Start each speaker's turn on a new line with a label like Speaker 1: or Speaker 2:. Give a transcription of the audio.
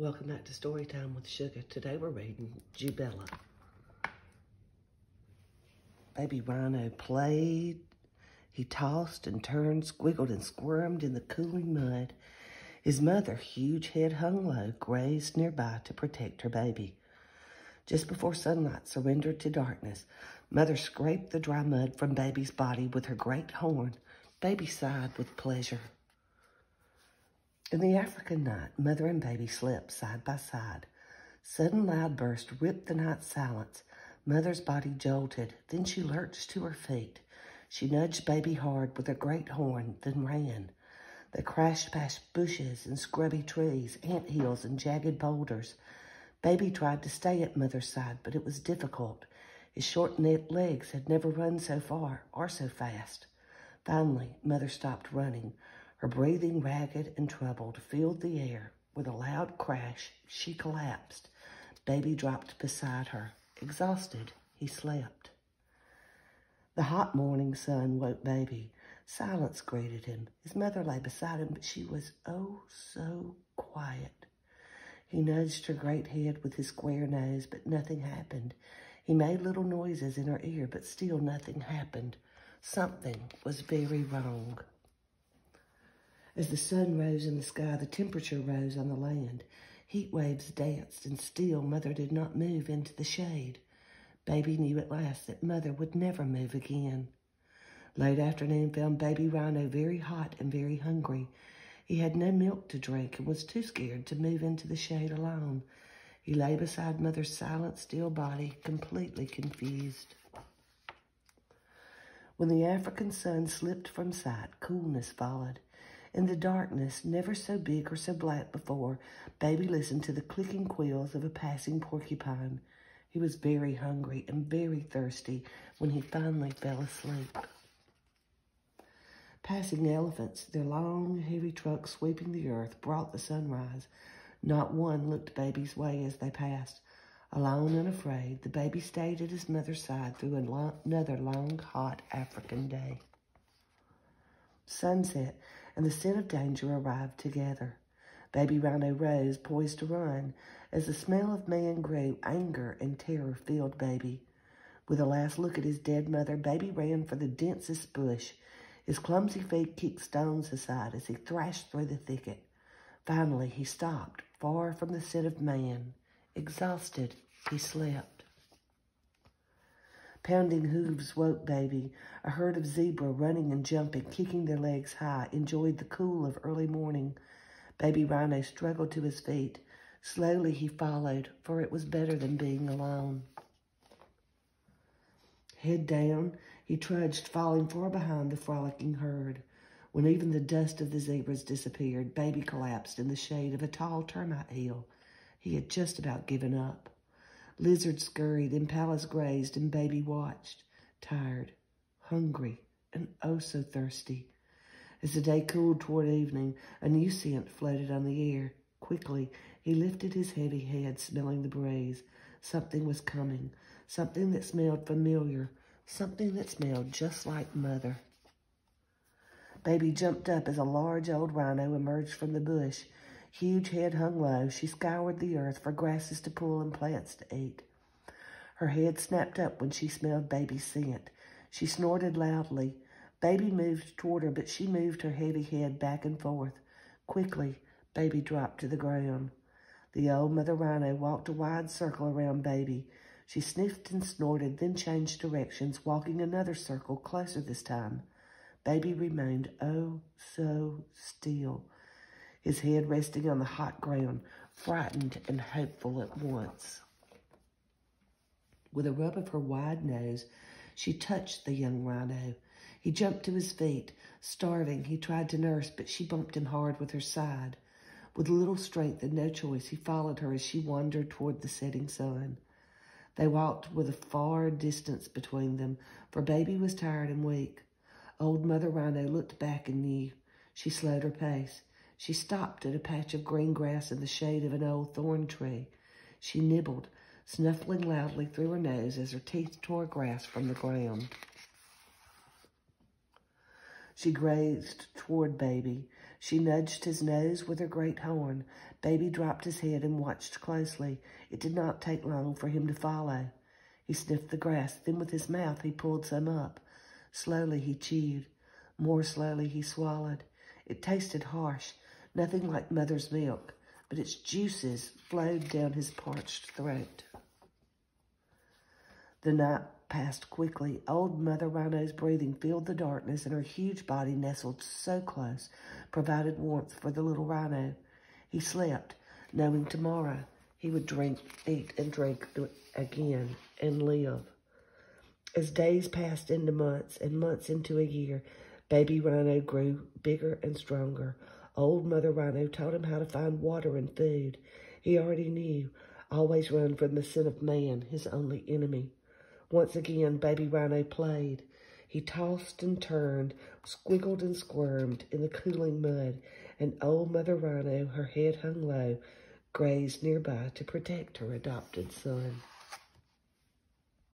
Speaker 1: Welcome back to Storytime with Sugah. Today we're reading Jubela. Baby Rhino played. He tossed and turned, squiggled and squirmed in the cooling mud. His mother, huge head hung low, grazed nearby to protect her baby. Just before sunlight surrendered to darkness, Mother scraped the dry mud from Baby's body with her great horn. Baby sighed with pleasure. In the African night, mother and baby slept side by side. Sudden loud burst ripped the night silence. Mother's body jolted. Then she lurched to her feet. She nudged baby hard with her great horn, then ran. They crashed past bushes and scrubby trees, ant hills and jagged boulders. Baby tried to stay at mother's side, but it was difficult. His short legs had never run so far or so fast. Finally, mother stopped running. Her breathing, ragged and troubled, filled the air. With a loud crash, she collapsed. Baby dropped beside her. Exhausted, he slept. The hot morning sun woke Baby. Silence greeted him. His mother lay beside him, but she was oh so quiet. He nudged her great head with his square nose, but nothing happened. He made little noises in her ear, but still nothing happened. Something was very wrong. As the sun rose in the sky, the temperature rose on the land. Heat waves danced, and still Mother did not move into the shade. Baby knew at last that Mother would never move again. Late afternoon found Baby Rhino very hot and very hungry. He had no milk to drink and was too scared to move into the shade alone. He lay beside Mother's silent, still body, completely confused. When the African sun slipped from sight, coolness followed. In the darkness, never so big or so black before, Baby listened to the clicking quills of a passing porcupine. He was very hungry and very thirsty when he finally fell asleep. Passing elephants, their long, heavy trucks sweeping the earth, brought the sunrise. Not one looked Baby's way as they passed. Alone and afraid, the baby stayed at his mother's side through another long, hot African day. Sunset and the scent of danger arrived together. Baby Rhino rose, poised to run. As the smell of man grew, anger and terror filled Baby. With a last look at his dead mother, Baby ran for the densest bush. His clumsy feet kicked stones aside as he thrashed through the thicket. Finally, he stopped, far from the scent of man. Exhausted, he slept. Pounding hooves woke baby. A herd of zebra running and jumping, kicking their legs high, enjoyed the cool of early morning. Baby Rhino struggled to his feet. Slowly he followed, for it was better than being alone. Head down, he trudged, falling far behind the frolicking herd. When even the dust of the zebras disappeared, Baby collapsed in the shade of a tall termite hill. He had just about given up. Lizards scurried, impalas grazed, and baby watched, tired, hungry, and oh so thirsty. As the day cooled toward evening, a new scent floated on the air. Quickly, he lifted his heavy head, smelling the breeze. Something was coming, something that smelled familiar, something that smelled just like Mother. Baby jumped up as a large old rhino emerged from the bush. Huge head hung low, she scoured the earth for grasses to pull and plants to eat. Her head snapped up when she smelled Baby's scent. She snorted loudly. Baby moved toward her, but she moved her heavy head back and forth. Quickly, Baby dropped to the ground. The old mother rhino walked a wide circle around Baby. She sniffed and snorted, then changed directions, walking another circle, closer this time. Baby remained oh so still his head resting on the hot ground, frightened and hopeful at once. With a rub of her wide nose, she touched the young rhino. He jumped to his feet. Starving, he tried to nurse, but she bumped him hard with her side. With little strength and no choice, he followed her as she wandered toward the setting sun. They walked with a far distance between them, for baby was tired and weak. Old Mother Rhino looked back and knew. She slowed her pace. She stopped at a patch of green grass in the shade of an old thorn tree. She nibbled, snuffling loudly through her nose as her teeth tore grass from the ground. She grazed toward Baby. She nudged his nose with her great horn. Baby dropped his head and watched closely. It did not take long for him to follow. He sniffed the grass. Then with his mouth, he pulled some up. Slowly, he chewed. More slowly, he swallowed. It tasted harsh, nothing like mother's milk, but its juices flowed down his parched throat. The night passed quickly. Old Mother Rhino's breathing filled the darkness, and her huge body nestled so close, provided warmth for the little rhino. He slept, knowing tomorrow he would drink, eat, and drink again and live. As days passed into months and months into a year, baby rhino grew bigger and stronger. Old Mother Rhino taught him how to find water and food. He already knew, always run from the sin of man, his only enemy. Once again, baby rhino played. He tossed and turned, squiggled and squirmed in the cooling mud, and old Mother Rhino, her head hung low, grazed nearby to protect her adopted son.